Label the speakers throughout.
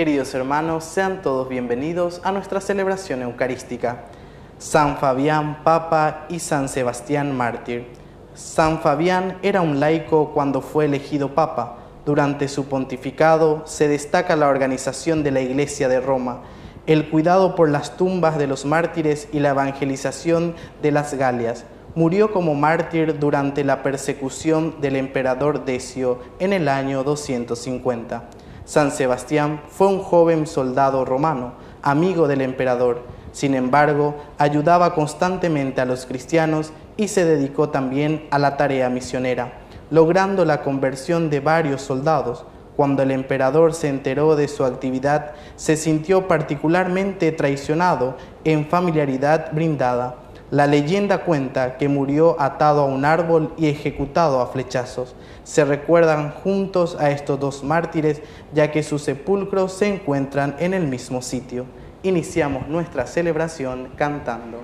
Speaker 1: Queridos hermanos, sean todos bienvenidos a nuestra celebración eucarística. San Fabián, Papa y San Sebastián, Mártir. San Fabián era un laico cuando fue elegido Papa. Durante su pontificado se destaca la organización de la Iglesia de Roma, el cuidado por las tumbas de los mártires y la evangelización de las Galias. Murió como mártir durante la persecución del emperador Decio en el año 250. San Sebastián fue un joven soldado romano, amigo del emperador. Sin embargo, ayudaba constantemente a los cristianos y se dedicó también a la tarea misionera, logrando la conversión de varios soldados. Cuando el emperador se enteró de su actividad, se sintió particularmente traicionado en familiaridad brindada. La leyenda cuenta que murió atado a un árbol y ejecutado a flechazos. Se recuerdan juntos a estos dos mártires, ya que sus sepulcros se encuentran en el mismo sitio. Iniciamos nuestra celebración cantando.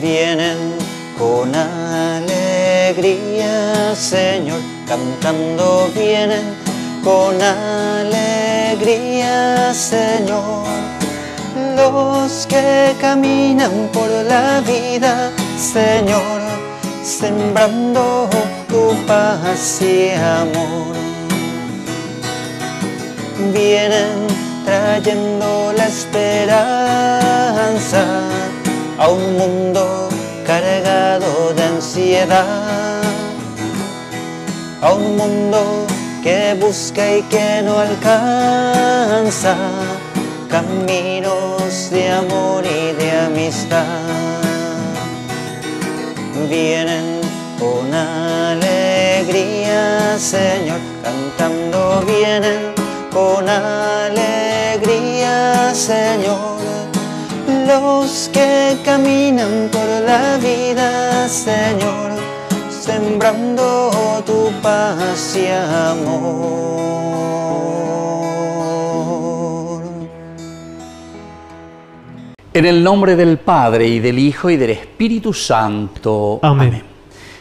Speaker 2: Vienen con alegría, Señor, cantando vienen con alegría, Señor los que caminan por la vida, Señor, sembrando tu paz y amor. Vienen trayendo la esperanza a un mundo cargado de ansiedad, a un mundo que busca y que no alcanza caminos de amor y de amistad. Vienen con alegría, Señor, cantando vienen con alegría, Señor. Los que caminan por la vida, Señor, sembrando tu paz y amor.
Speaker 3: En el nombre del Padre y del Hijo y del Espíritu Santo.
Speaker 4: Amén.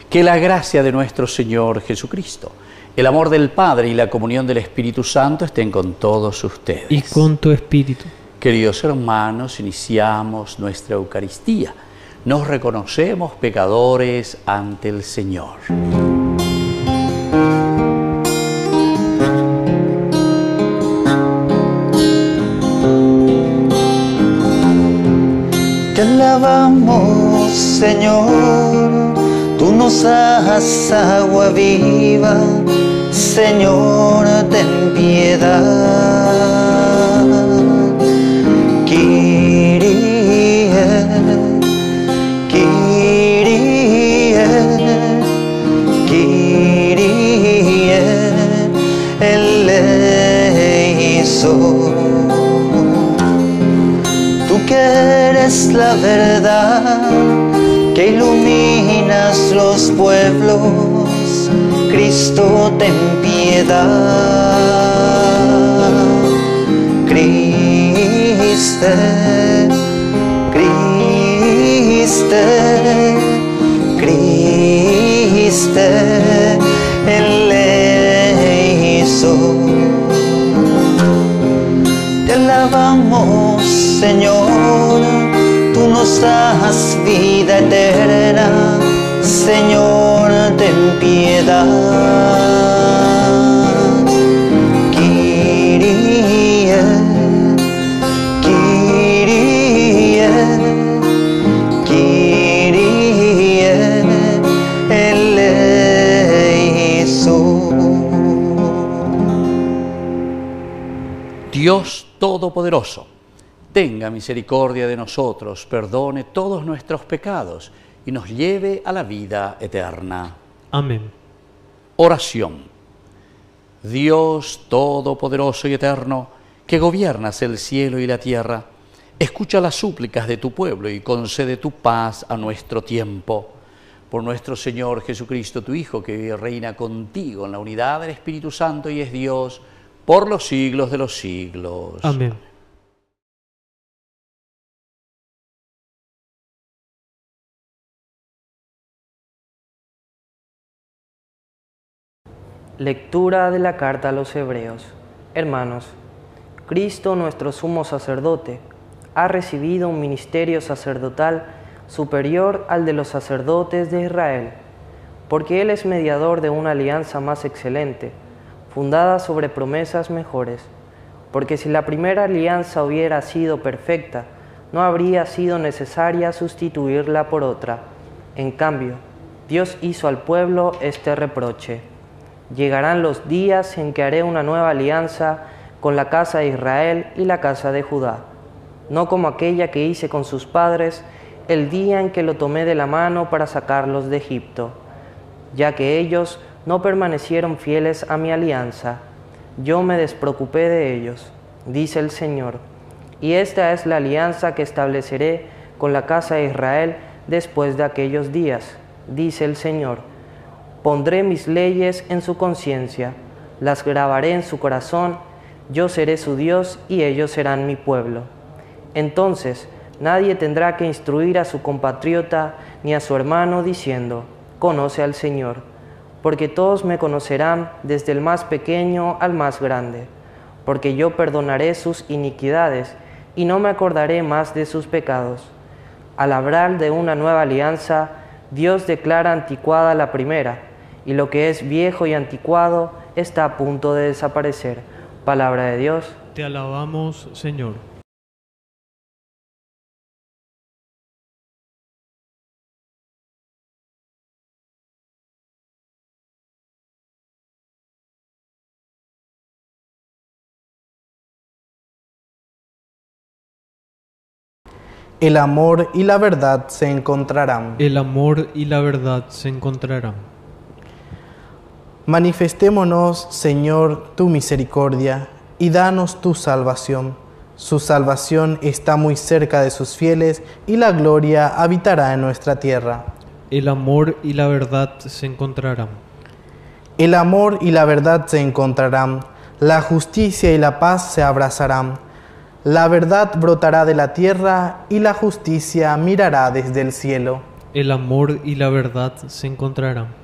Speaker 3: Que la gracia de nuestro Señor Jesucristo, el amor del Padre y la comunión del Espíritu Santo estén con todos ustedes.
Speaker 4: Y con tu espíritu.
Speaker 3: Queridos hermanos, iniciamos nuestra Eucaristía. Nos reconocemos pecadores ante el Señor.
Speaker 2: Te alabamos, Señor, tú nos das agua viva, Señor, ten piedad. La verdad, que iluminas los pueblos, Cristo ten piedad. Criste, Criste, Criste, vida eterna, Señor, ten piedad.
Speaker 3: Dios Todopoderoso, tenga misericordia de nosotros, perdone todos nuestros pecados y nos lleve a la vida eterna.
Speaker 4: Amén.
Speaker 3: Oración. Dios Todopoderoso y Eterno, que gobiernas el cielo y la tierra, escucha las súplicas de tu pueblo y concede tu paz a nuestro tiempo. Por nuestro Señor Jesucristo, tu Hijo, que reina contigo en la unidad del Espíritu Santo y es Dios por los siglos de los siglos.
Speaker 4: Amén.
Speaker 5: Lectura de la carta a los Hebreos. Hermanos, Cristo nuestro sumo sacerdote ha recibido un ministerio sacerdotal superior al de los sacerdotes de Israel, porque Él es mediador de una alianza más excelente, fundada sobre promesas mejores, porque si la primera alianza hubiera sido perfecta, no habría sido necesaria sustituirla por otra. En cambio, Dios hizo al pueblo este reproche. Llegarán los días en que haré una nueva alianza con la casa de Israel y la casa de Judá, no como aquella que hice con sus padres el día en que lo tomé de la mano para sacarlos de Egipto, ya que ellos no permanecieron fieles a mi alianza. Yo me despreocupé de ellos, dice el Señor, y esta es la alianza que estableceré con la casa de Israel después de aquellos días, dice el Señor. Pondré mis leyes en su conciencia, las grabaré en su corazón, yo seré su Dios y ellos serán mi pueblo. Entonces nadie tendrá que instruir a su compatriota ni a su hermano diciendo, conoce al Señor, porque todos me conocerán desde el más pequeño al más grande, porque yo perdonaré sus iniquidades y no me acordaré más de sus pecados. Al hablar de una nueva alianza, Dios declara anticuada la primera, y lo que es viejo y anticuado está a punto de desaparecer. Palabra de Dios.
Speaker 4: Te alabamos, Señor.
Speaker 1: El amor y la verdad se encontrarán.
Speaker 4: El amor y la verdad se encontrarán.
Speaker 1: Manifestémonos, Señor, tu misericordia y danos tu salvación. Su salvación está muy cerca de sus fieles y la gloria habitará en nuestra tierra.
Speaker 4: El amor y la verdad se encontrarán.
Speaker 1: El amor y la verdad se encontrarán, la justicia y la paz se abrazarán. La verdad brotará de la tierra y la justicia mirará desde el cielo.
Speaker 4: El amor y la verdad se encontrarán.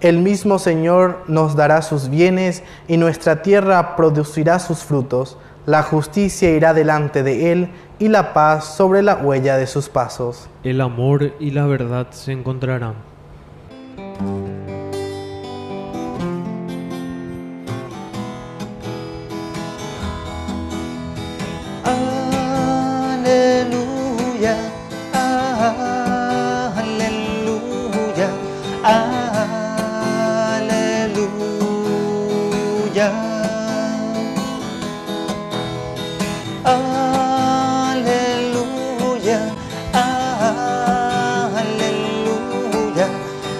Speaker 1: El mismo Señor nos dará sus bienes y nuestra tierra producirá sus frutos. La justicia irá delante de él y la paz sobre la huella de sus pasos.
Speaker 4: El amor y la verdad se encontrarán.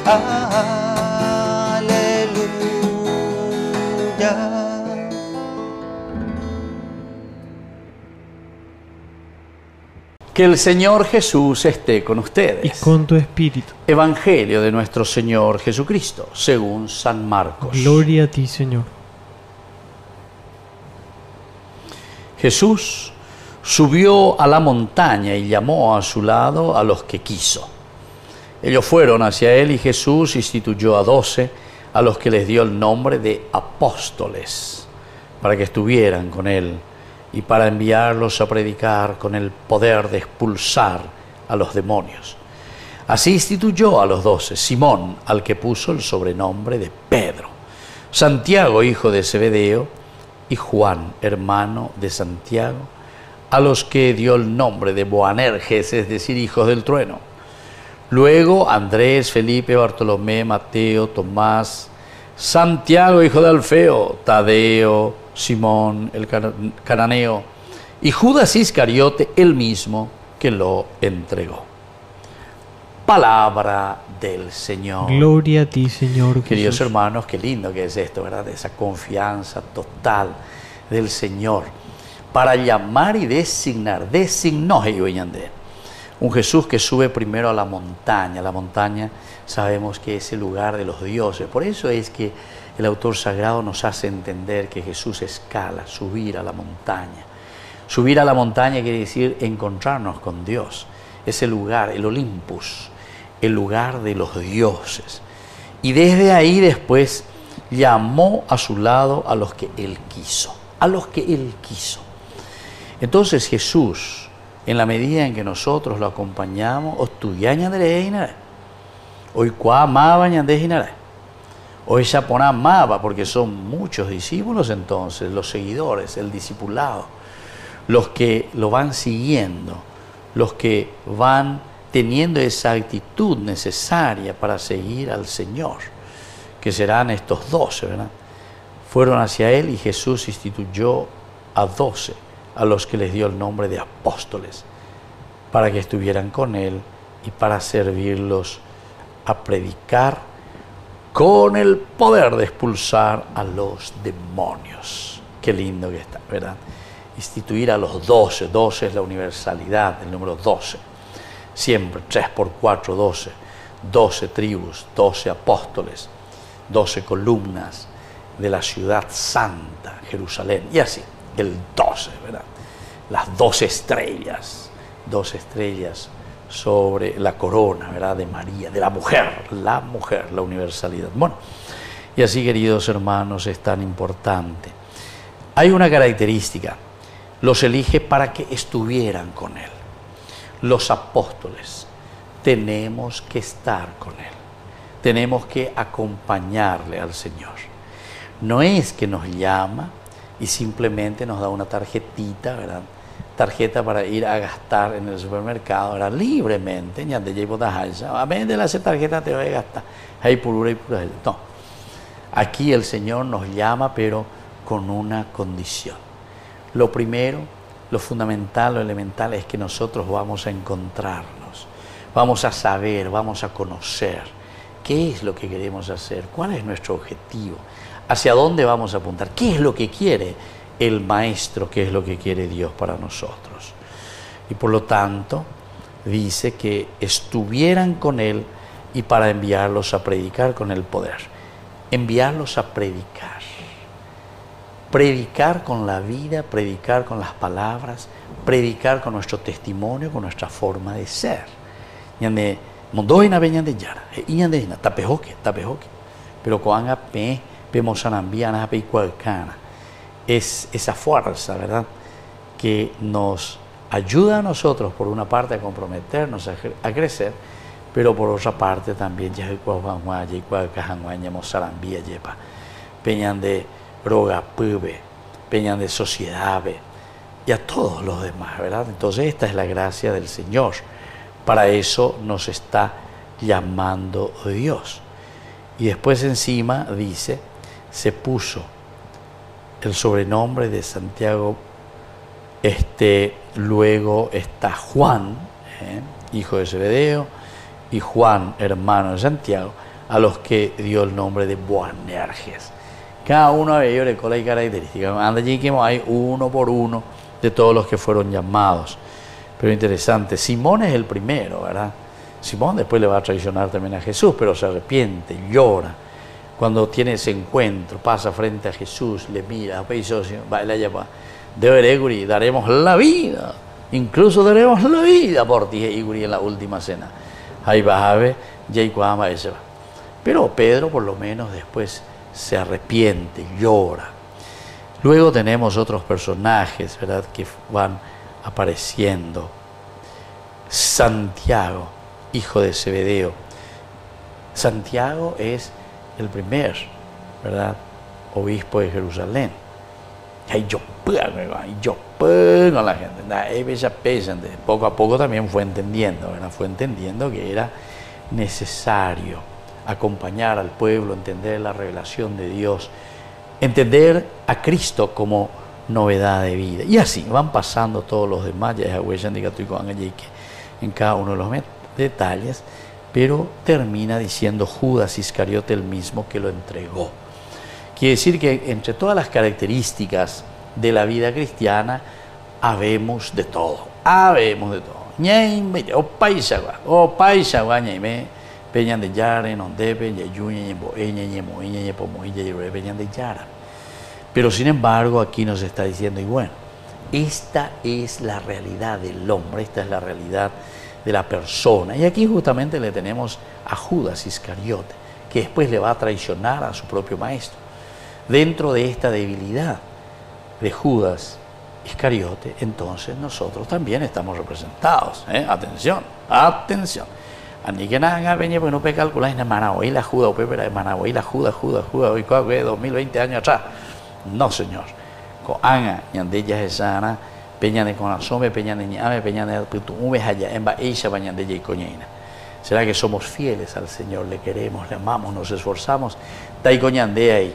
Speaker 2: Aleluya.
Speaker 3: Que el Señor Jesús esté con
Speaker 4: Y
Speaker 3: ustedes.
Speaker 4: con tu espíritu.
Speaker 3: Evangelio de nuestro Señor Jesucristo, según San Marcos.
Speaker 4: Gloria a ti, Señor.
Speaker 3: Jesús subió a la montaña y llamó a su lado a los que quiso. Ellos fueron hacia él y Jesús instituyó a doce, a los que les dio el nombre de apóstoles, para que estuvieran con él y para enviarlos a predicar con el poder de expulsar a los demonios. Así instituyó a los doce, Simón, al que puso el sobrenombre de Pedro, Santiago, hijo de Zebedeo, y Juan, hermano de Santiago, a los que dio el nombre de Boanerges, es decir, hijos del trueno. Luego Andrés, Felipe, Bartolomé, Mateo, Tomás, Santiago, hijo de Alfeo, Tadeo, Simón, el cana- cananeo, y Judas Iscariote el mismo que lo entregó. Palabra del Señor.
Speaker 4: Gloria a ti, Señor
Speaker 3: Queridos
Speaker 4: Jesús.
Speaker 3: hermanos, qué lindo que es esto, ¿verdad? Esa confianza total del Señor para llamar y designar, designó. Un Jesús que sube primero a la montaña. La montaña sabemos que es el lugar de los dioses. Por eso es que el autor sagrado nos hace entender que Jesús escala, subir a la montaña. Subir a la montaña quiere decir encontrarnos con Dios. Ese lugar, el Olympus, el lugar de los dioses. Y desde ahí después llamó a su lado a los que él quiso, a los que él quiso. Entonces Jesús, en la medida en que nosotros lo acompañamos, ostudiaña de Inara. Hoy cuá de Inara. Hoy ya pone amaba porque son muchos discípulos entonces, los seguidores, el discipulado, los que lo van siguiendo, los que van teniendo esa actitud necesaria para seguir al Señor, que serán estos doce, ¿verdad? Fueron hacia Él y Jesús instituyó a doce, a los que les dio el nombre de apóstoles, para que estuvieran con Él y para servirlos a predicar con el poder de expulsar a los demonios. Qué lindo que está, ¿verdad? Instituir a los doce, doce es la universalidad, el número doce. Siempre, 3 por 4, 12, 12 tribus, 12 apóstoles, 12 columnas de la ciudad santa, Jerusalén, y así, el 12, ¿verdad? Las 12 estrellas, 12 estrellas sobre la corona, ¿verdad? De María, de la mujer, la mujer, la universalidad. Bueno, y así, queridos hermanos, es tan importante. Hay una característica, los elige para que estuvieran con Él los apóstoles, tenemos que estar con Él. Tenemos que acompañarle al Señor. No es que nos llama y simplemente nos da una tarjetita, ¿verdad? Tarjeta para ir a gastar en el supermercado, ¿verdad? Libremente, ya te llevo a vender esa tarjeta te voy a gastar. Ahí pura y pura. No. Aquí el Señor nos llama, pero con una condición. Lo primero, lo fundamental, lo elemental es que nosotros vamos a encontrarnos, vamos a saber, vamos a conocer qué es lo que queremos hacer, cuál es nuestro objetivo, hacia dónde vamos a apuntar, qué es lo que quiere el Maestro, qué es lo que quiere Dios para nosotros. Y por lo tanto, dice que estuvieran con Él y para enviarlos a predicar con el poder, enviarlos a predicar predicar con la vida, predicar con las palabras, predicar con nuestro testimonio, con nuestra forma de ser. De tapejoque. Pero pe Es esa fuerza, ¿verdad? Que nos ayuda a nosotros, por una parte, a comprometernos, a, crecer, pero por otra parte también. Peñan de Roga, Pube, Peñan de Sociedad y a todos los demás, ¿verdad? Entonces esta es la gracia del Señor. Para eso nos está llamando Dios. Y después encima dice, se puso el sobrenombre de Santiago, este, luego está Juan, ¿eh? hijo de Zebedeo, y Juan, hermano de Santiago, a los que dio el nombre de Boanerges. Cada uno a ellos le cola y características. Anda allí que hay uno por uno de todos los que fueron llamados. Pero interesante, Simón es el primero, ¿verdad? Simón después le va a traicionar también a Jesús, pero se arrepiente, llora. Cuando tiene ese encuentro, pasa frente a Jesús, le mira, baila allá de Ereguri, daremos la vida, incluso daremos la vida por ti, Iguri, en la última cena. Ahí va a ver, ese va. Pero Pedro, por lo menos, después se arrepiente, llora. Luego tenemos otros personajes, ¿verdad?, que van apareciendo. Santiago, hijo de Zebedeo. Santiago es el primer, ¿verdad?, obispo de Jerusalén. Y yo yo con la gente. Poco a poco también fue entendiendo, ¿verdad? Fue entendiendo que era necesario acompañar al pueblo, entender la revelación de Dios, entender a Cristo como novedad de vida. Y así van pasando todos los demás, ya es que en cada uno de los detalles, pero termina diciendo Judas Iscariote el mismo que lo entregó. Quiere decir que entre todas las características de la vida cristiana, habemos de todo, habemos de todo. Ñeime, o paisagua, o paisagua, ñeime, peñan de yare, peñan de yara. Pero sin embargo, aquí nos está diciendo, y bueno, esta es la realidad del hombre, esta es la realidad de la persona. Y aquí justamente le tenemos a Judas Iscariote, que después le va a traicionar a su propio maestro. Dentro de esta debilidad de Judas Iscariote, entonces nosotros también estamos representados. ¿eh? Atención, atención. Ani que nada venía porque no puede calcular en Manahoy la Judas, o Pepe de Manahoy la Judas, Judas, Judas, hoy cuál 2020 años atrás. No, señor. Con Anga, Yandella Esana, Peña de Conasome, Peña de Ñame, Peña de Putume, Haya, Emba, Eisha, Bañandella y Coñeina. ¿Será que somos fieles al Señor? Le queremos, le amamos, nos esforzamos. Taiko Ñande ahí,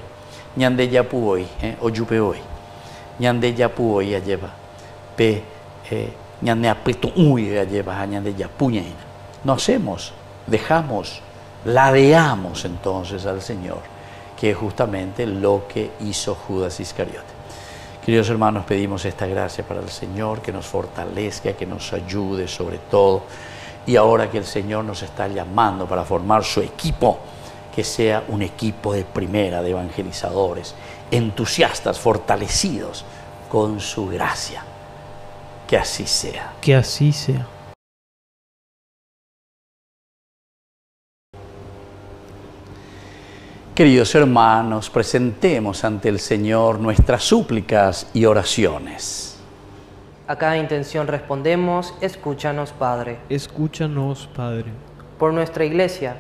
Speaker 3: Ñande Yapu hoy, ¿eh? o Yupe hoy. Ñande Yapu hoy, lleva. Pe, eh, Ñande Apetu Uy, lleva, Ñande Yapu. No hacemos, dejamos, ladeamos entonces al Señor, que es justamente lo que hizo Judas Iscariote. Queridos hermanos, pedimos esta gracia para el Señor, que nos fortalezca, que nos ayude sobre todo. Y ahora que el Señor nos está llamando para formar su equipo, que sea un equipo de primera, de evangelizadores, entusiastas, fortalecidos con su gracia. Que así sea.
Speaker 4: Que así sea.
Speaker 3: Queridos hermanos, presentemos ante el Señor nuestras súplicas y oraciones.
Speaker 5: A cada intención respondemos, escúchanos Padre.
Speaker 4: Escúchanos, Padre.
Speaker 5: Por nuestra iglesia,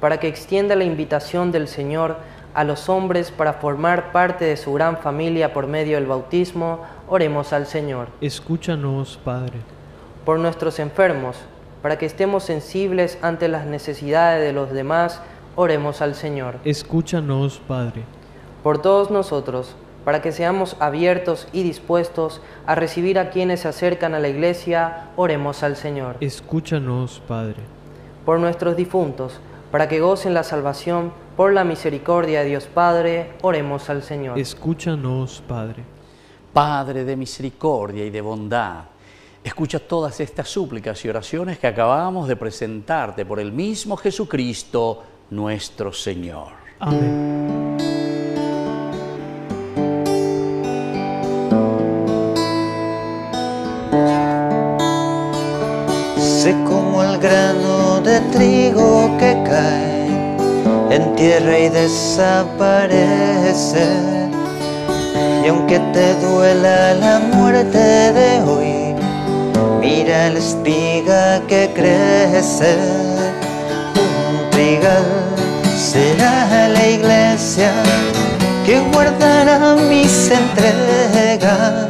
Speaker 5: para que extienda la invitación del Señor a los hombres para formar parte de su gran familia por medio del bautismo, oremos al Señor.
Speaker 4: Escúchanos, Padre.
Speaker 5: Por nuestros enfermos, para que estemos sensibles ante las necesidades de los demás, oremos al Señor.
Speaker 4: Escúchanos, Padre.
Speaker 5: Por todos nosotros, para que seamos abiertos y dispuestos a recibir a quienes se acercan a la iglesia, oremos al Señor.
Speaker 4: Escúchanos, Padre.
Speaker 5: Por nuestros difuntos, para que gocen la salvación, por la misericordia de Dios Padre, oremos al Señor.
Speaker 4: Escúchanos, Padre.
Speaker 3: Padre de misericordia y de bondad, escucha todas estas súplicas y oraciones que acabamos de presentarte por el mismo Jesucristo, nuestro Señor.
Speaker 4: Amén.
Speaker 2: Sé como el grano de trigo que cae en tierra y desaparece. Y aunque te duela la muerte de hoy, mira la espiga que crece. Será la iglesia que guardará mis entregas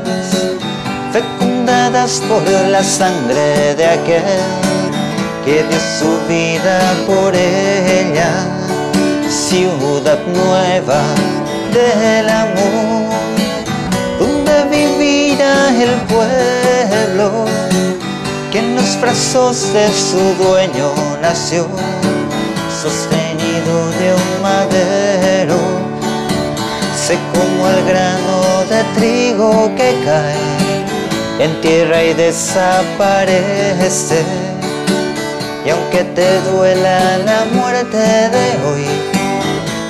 Speaker 2: fecundadas por la sangre de aquel que dio su vida por ella, ciudad nueva del amor, donde vivirá el pueblo que en los brazos de su dueño nació, sostenido de un madero, sé como el grano de trigo que cae en tierra y desaparece. Y aunque te duela la muerte de hoy,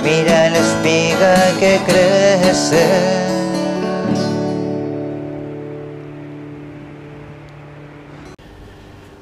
Speaker 2: mira la espiga que crece.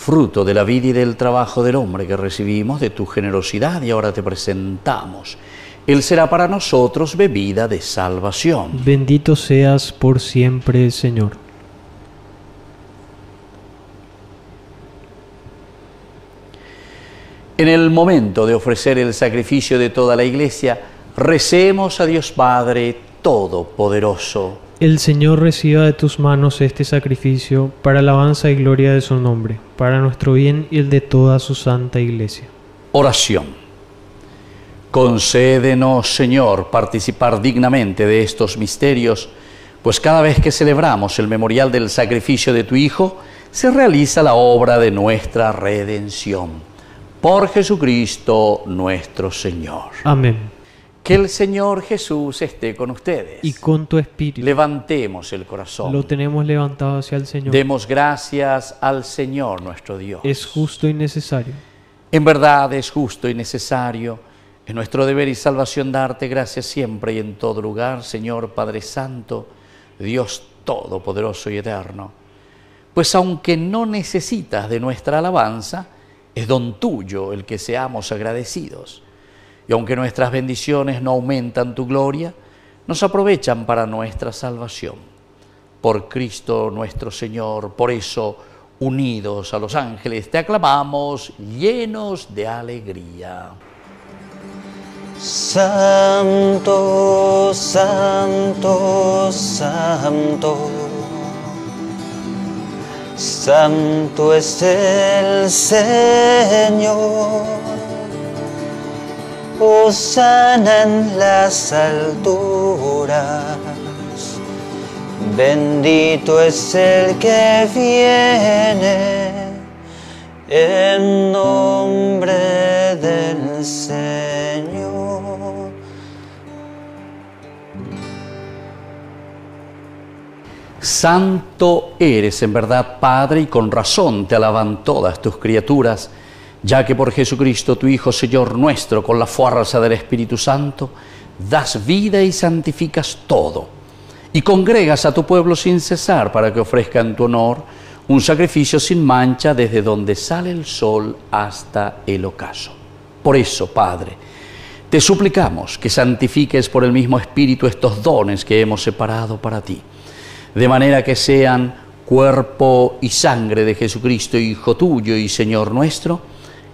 Speaker 3: fruto de la vida y del trabajo del hombre que recibimos de tu generosidad y ahora te presentamos. Él será para nosotros bebida de salvación.
Speaker 4: Bendito seas por siempre, Señor.
Speaker 3: En el momento de ofrecer el sacrificio de toda la iglesia, recemos a Dios Padre Todopoderoso.
Speaker 4: El Señor reciba de tus manos este sacrificio para alabanza y gloria de su nombre, para nuestro bien y el de toda su santa iglesia.
Speaker 3: Oración. Concédenos, Señor, participar dignamente de estos misterios, pues cada vez que celebramos el memorial del sacrificio de tu Hijo, se realiza la obra de nuestra redención. Por Jesucristo nuestro Señor.
Speaker 4: Amén.
Speaker 3: Que el Señor Jesús esté con ustedes.
Speaker 4: Y con tu espíritu
Speaker 3: Levantemos el corazón.
Speaker 4: lo tenemos levantado hacia el Señor.
Speaker 3: Demos gracias al Señor nuestro Dios.
Speaker 4: Es justo y necesario.
Speaker 3: En verdad es justo y necesario, es nuestro deber y salvación darte gracias siempre y en todo lugar, Señor Padre Santo, Dios Todopoderoso y Eterno. Pues aunque no necesitas de nuestra alabanza, es don tuyo el que seamos agradecidos. Y aunque nuestras bendiciones no aumentan tu gloria, nos aprovechan para nuestra salvación. Por Cristo nuestro Señor, por eso, unidos a los ángeles, te aclamamos llenos de alegría.
Speaker 2: Santo, santo, santo. Santo es el Señor. Osana en las alturas. Bendito es el que viene en nombre del Señor.
Speaker 3: Santo eres en verdad, Padre, y con razón te alaban todas tus criaturas, ya que por Jesucristo, tu Hijo, Señor nuestro, con la fuerza del Espíritu Santo, das vida y santificas todo, y congregas a tu pueblo sin cesar para que ofrezca en tu honor un sacrificio sin mancha desde donde sale el sol hasta el ocaso. Por eso, Padre, te suplicamos que santifiques por el mismo Espíritu estos dones que hemos separado para ti de manera que sean cuerpo y sangre de Jesucristo, Hijo tuyo y Señor nuestro,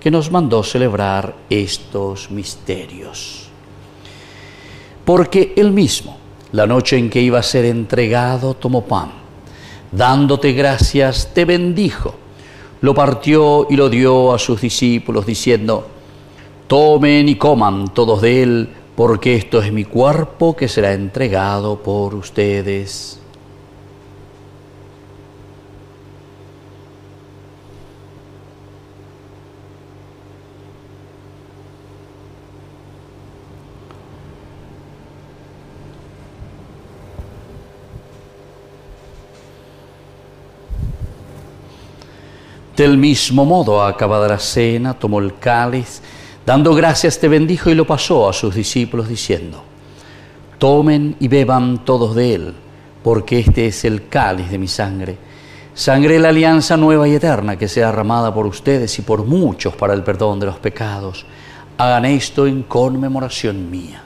Speaker 3: que nos mandó celebrar estos misterios. Porque él mismo, la noche en que iba a ser entregado, tomó pan, dándote gracias, te bendijo, lo partió y lo dio a sus discípulos, diciendo, tomen y coman todos de él, porque esto es mi cuerpo que será entregado por ustedes. Del mismo modo, acabada la cena, tomó el cáliz, dando gracias te bendijo y lo pasó a sus discípulos diciendo, tomen y beban todos de él, porque este es el cáliz de mi sangre, sangre de la alianza nueva y eterna que sea derramada por ustedes y por muchos para el perdón de los pecados. Hagan esto en conmemoración mía.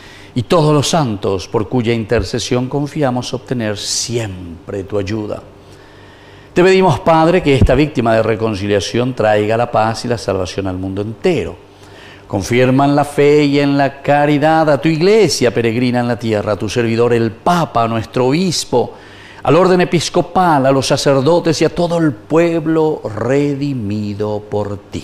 Speaker 3: y todos los santos por cuya intercesión confiamos obtener siempre tu ayuda. Te pedimos, Padre, que esta víctima de reconciliación traiga la paz y la salvación al mundo entero. Confirma en la fe y en la caridad a tu iglesia peregrina en la tierra, a tu servidor el Papa, a nuestro obispo, al orden episcopal, a los sacerdotes y a todo el pueblo redimido por ti.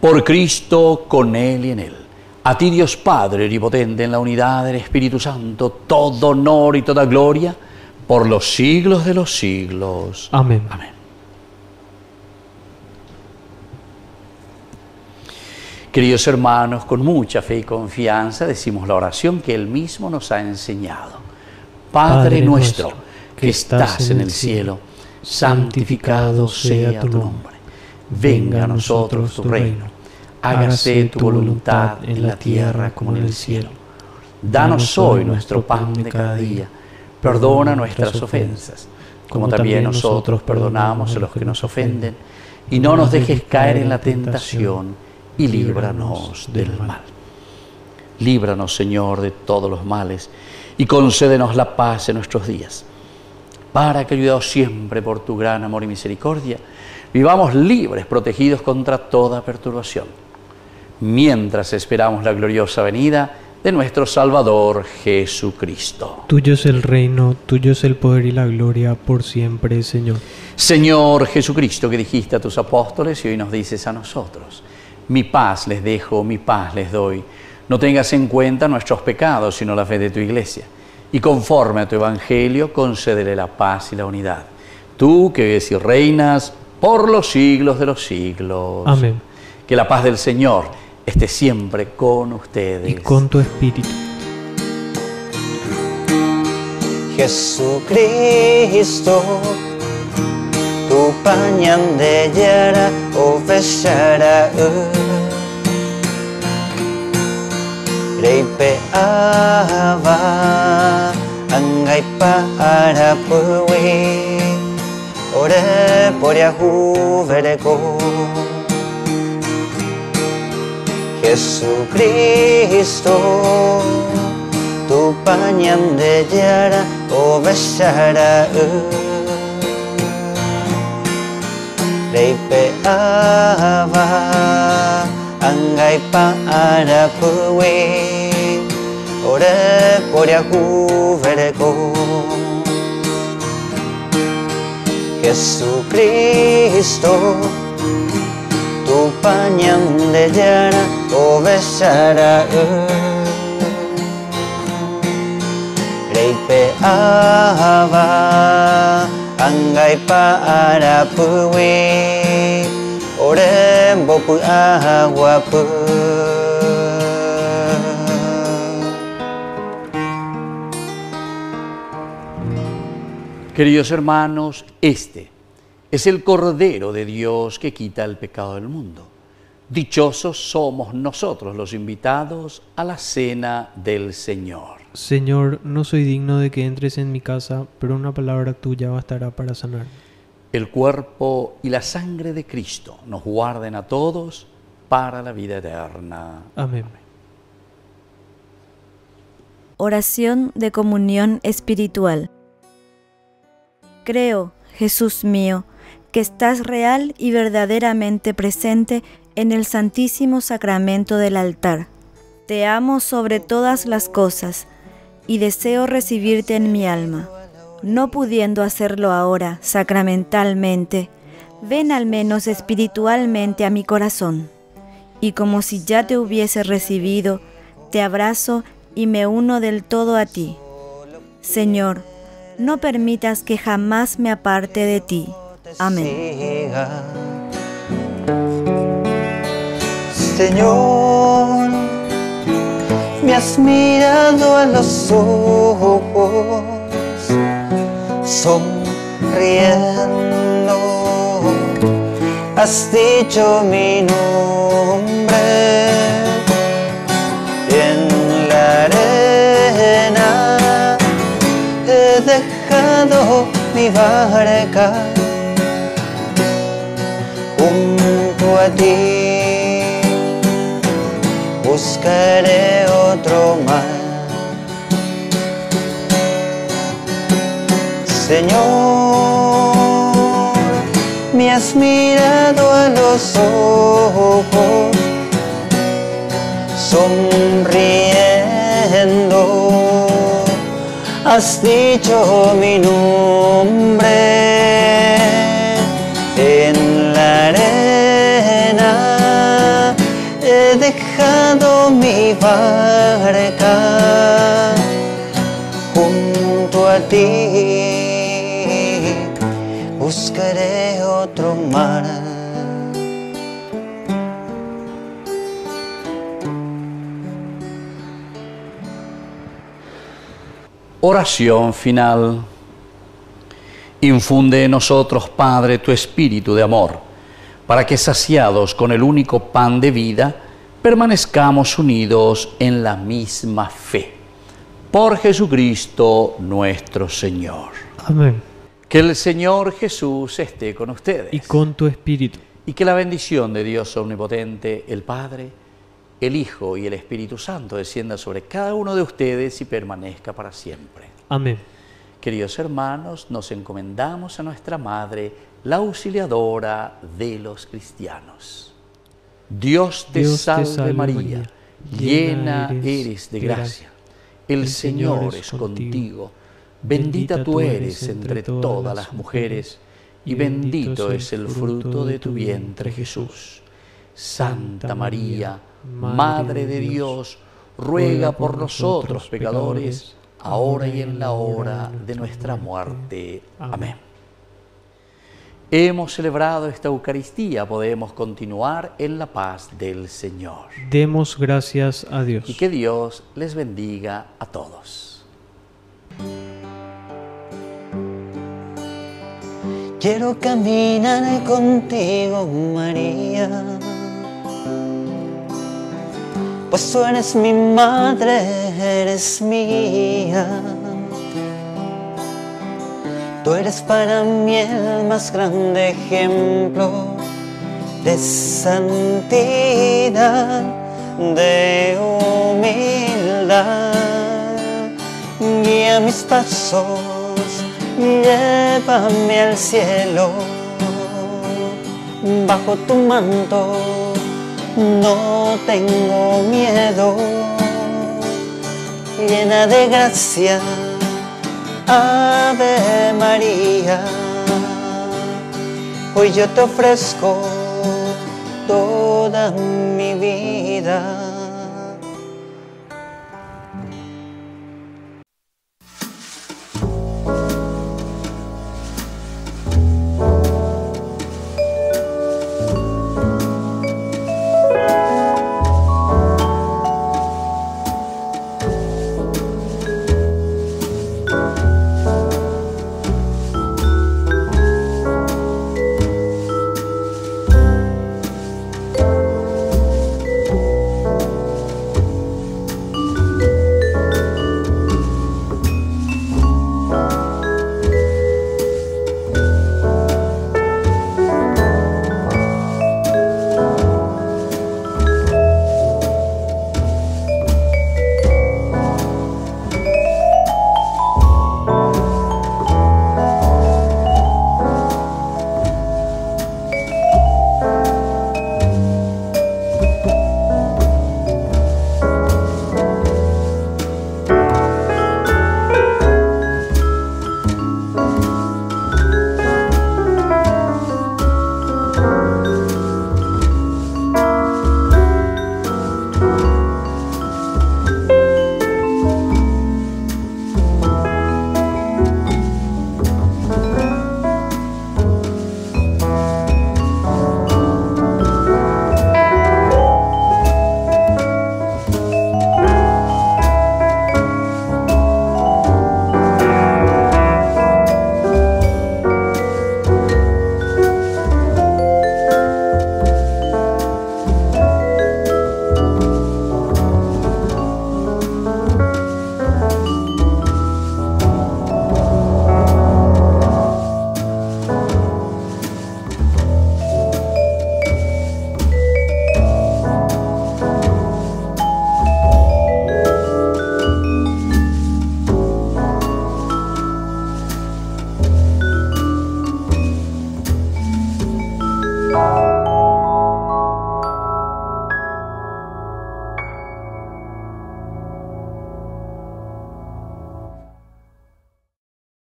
Speaker 3: Por Cristo, con Él y en Él. A ti Dios Padre omnipotente en la unidad del Espíritu Santo, todo honor y toda gloria por los siglos de los siglos.
Speaker 4: Amén.
Speaker 3: Amén. Queridos hermanos, con mucha fe y confianza decimos la oración que Él mismo nos ha enseñado. Padre,
Speaker 4: Padre
Speaker 3: nuestro,
Speaker 4: nuestro,
Speaker 3: que estás en el cielo, santificado sea tu nombre. Venga a nosotros tu reino. Hágase tu voluntad en la tierra como en el cielo. Danos hoy nuestro pan de cada día. Perdona nuestras ofensas, como también nosotros perdonamos a los que nos ofenden. Y no nos dejes caer en la tentación y líbranos del mal. Líbranos, Señor, de todos los males y concédenos la paz en nuestros días, para que, ayudados siempre por tu gran amor y misericordia, vivamos libres, protegidos contra toda perturbación, mientras esperamos la gloriosa venida de nuestro Salvador Jesucristo.
Speaker 4: Tuyo es el reino, tuyo es el poder y la gloria por siempre, Señor.
Speaker 3: Señor Jesucristo, que dijiste a tus apóstoles y hoy nos dices a nosotros, mi paz les dejo, mi paz les doy. No tengas en cuenta nuestros pecados, sino la fe de tu iglesia. Y conforme a tu evangelio, concédele la paz y la unidad. Tú que vives y reinas por los siglos de los siglos.
Speaker 4: Amén.
Speaker 3: Que la paz del Señor esté siempre con ustedes.
Speaker 4: Y con tu espíritu.
Speaker 2: Jesucristo, tu pañandellera o besara Reipe ava angai para puwi ore poria huvereko Jesucristo tu pañandellera o besara Reipe ava angai para puwi ore poria huvereko Jesucristo tu pañandellera o besara Reipe ava angai para puwi ore bopu agua pu
Speaker 3: Queridos hermanos, este es el Cordero de Dios que quita el pecado del mundo. Dichosos somos nosotros los invitados a la cena del Señor.
Speaker 4: Señor, no soy digno de que entres en mi casa, pero una palabra tuya bastará para sanar.
Speaker 3: El cuerpo y la sangre de Cristo nos guarden a todos para la vida eterna.
Speaker 4: Amén.
Speaker 6: Oración de comunión espiritual. Creo, Jesús mío, que estás real y verdaderamente presente en el Santísimo Sacramento del altar. Te amo sobre todas las cosas y deseo recibirte en mi alma. No pudiendo hacerlo ahora sacramentalmente, ven al menos espiritualmente a mi corazón. Y como si ya te hubiese recibido, te abrazo y me uno del todo a ti. Señor, no permitas que jamás me aparte de ti. Amén.
Speaker 2: Señor, me has mirado a los ojos, sonriendo. Has dicho mi nombre en la arena. He dejado mi barca a ti. Buscaré otro mar Señor, me has mirado a los ojos, sonriendo, has dicho mi nombre
Speaker 3: Oración final. Infunde en nosotros, Padre, tu espíritu de amor, para que saciados con el único pan de vida, permanezcamos unidos en la misma fe. Por Jesucristo nuestro Señor.
Speaker 4: Amén.
Speaker 3: Que el Señor Jesús esté con ustedes.
Speaker 4: Y con tu espíritu.
Speaker 3: Y que la bendición de Dios Omnipotente, el Padre, el Hijo y el Espíritu Santo descienda sobre cada uno de ustedes y permanezca para siempre.
Speaker 4: Amén.
Speaker 3: Queridos hermanos, nos encomendamos a nuestra Madre, la auxiliadora de los cristianos. Dios te,
Speaker 4: Dios te
Speaker 3: salve, María,
Speaker 4: María,
Speaker 3: llena
Speaker 4: llena
Speaker 3: eres, de
Speaker 4: gracia.
Speaker 3: El,
Speaker 4: El
Speaker 3: Señor,
Speaker 4: Señor
Speaker 3: es
Speaker 4: es
Speaker 3: contigo.
Speaker 4: contigo.
Speaker 3: Bendita tú eres entre todas las mujeres, y bendito es el fruto de tu vientre Jesús. Santa María, Madre de Dios, ruega por nosotros pecadores, ahora y en la hora de nuestra muerte. Amén. Hemos celebrado esta Eucaristía, podemos continuar en la paz del Señor.
Speaker 4: Demos gracias a Dios.
Speaker 3: Y que Dios les bendiga a todos.
Speaker 2: Quiero caminar contigo, María. Pues tú eres mi madre, eres mía. Tú eres para mí el más grande ejemplo de santidad, de humildad. Guía mis pasos llévame al cielo, bajo tu manto no tengo miedo, llena de gracia, Ave María, hoy yo te ofrezco toda mi vida.